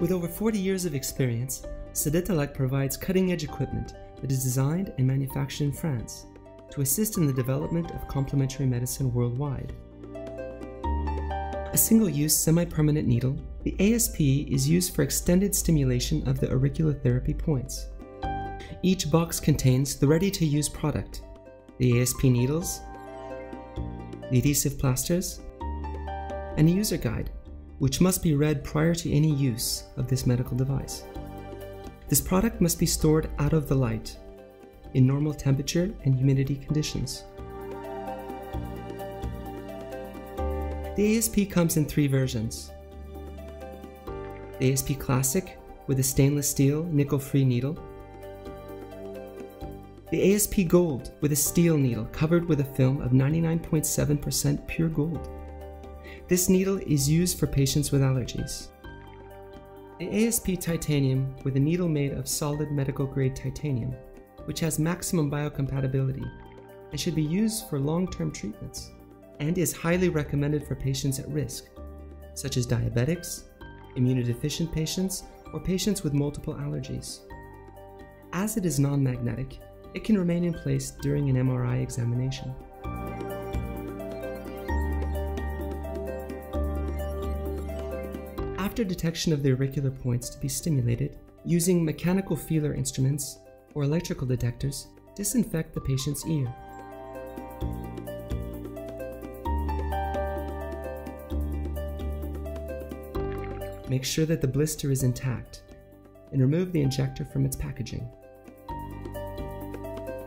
With over 40 years of experience, Sedatelec provides cutting-edge equipment that is designed and manufactured in France to assist in the development of complementary medicine worldwide. A single-use semi-permanent needle, the ASP is used for extended stimulation of the auricular therapy points. Each box contains the ready-to-use product, the ASP needles, the adhesive plasters, and a user guide, which must be read prior to any use of this medical device. This product must be stored out of the light, in normal temperature and humidity conditions. The ASP comes in three versions. The ASP Classic with a stainless steel nickel-free needle. The ASP Gold with a steel needle covered with a film of 99.7% pure gold. This needle is used for patients with allergies. The ASP Titanium with a needle made of solid medical grade titanium, which has maximum biocompatibility and should be used for long-term treatments and is highly recommended for patients at risk, such as diabetics, immunodeficient patients, or patients with multiple allergies. As it is non-magnetic, it can remain in place during an MRI examination. After detection of the auricular points to be stimulated, using mechanical feeler instruments or electrical detectors, disinfect the patient's ear. Make sure that the blister is intact and remove the injector from its packaging.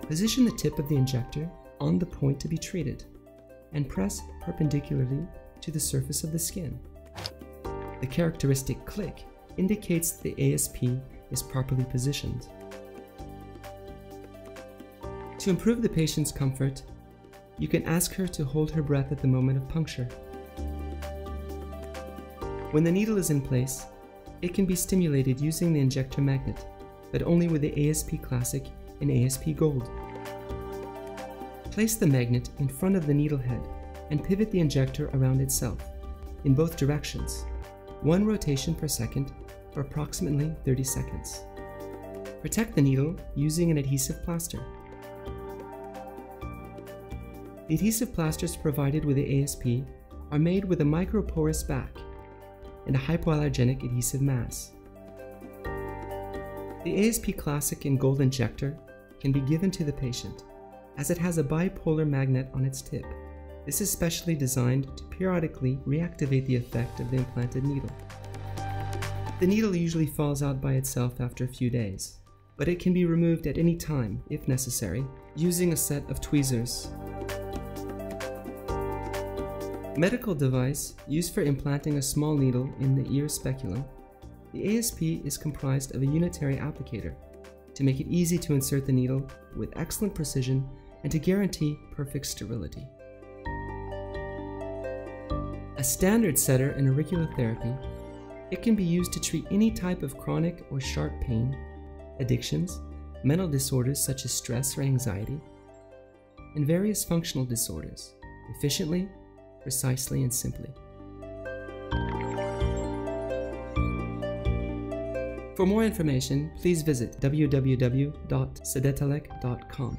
Position the tip of the injector on the point to be treated and press perpendicularly to the surface of the skin. The characteristic click indicates the ASP is properly positioned. To improve the patient's comfort, you can ask her to hold her breath at the moment of puncture. When the needle is in place, it can be stimulated using the injector magnet, but only with the ASP Classic and ASP Gold. Place the magnet in front of the needle head and pivot the injector around itself, in both directions one rotation per second for approximately 30 seconds. Protect the needle using an adhesive plaster. The adhesive plasters provided with the ASP are made with a microporous back and a hypoallergenic adhesive mass. The ASP Classic and Gold Injector can be given to the patient as it has a bipolar magnet on its tip. This is specially designed to periodically reactivate the effect of the implanted needle. The needle usually falls out by itself after a few days, but it can be removed at any time, if necessary, using a set of tweezers. Medical device used for implanting a small needle in the ear speculum, the ASP is comprised of a unitary applicator to make it easy to insert the needle with excellent precision and to guarantee perfect sterility. A standard setter in auricular therapy, it can be used to treat any type of chronic or sharp pain, addictions, mental disorders such as stress or anxiety, and various functional disorders, efficiently, precisely, and simply. For more information, please visit www.sedatelec.com.